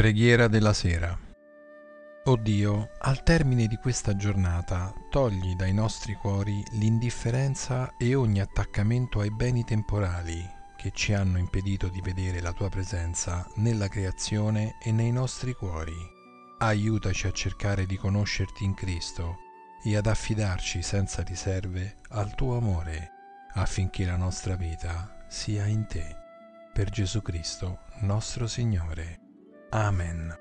Preghiera della sera. O Dio, al termine di questa giornata, togli dai nostri cuori l'indifferenza e ogni attaccamento ai beni temporali che ci hanno impedito di vedere la tua presenza nella creazione e nei nostri cuori. Aiutaci a cercare di conoscerti in Cristo e ad affidarci senza riserve al tuo amore affinché la nostra vita sia in te. Per Gesù Cristo, nostro Signore. Amen.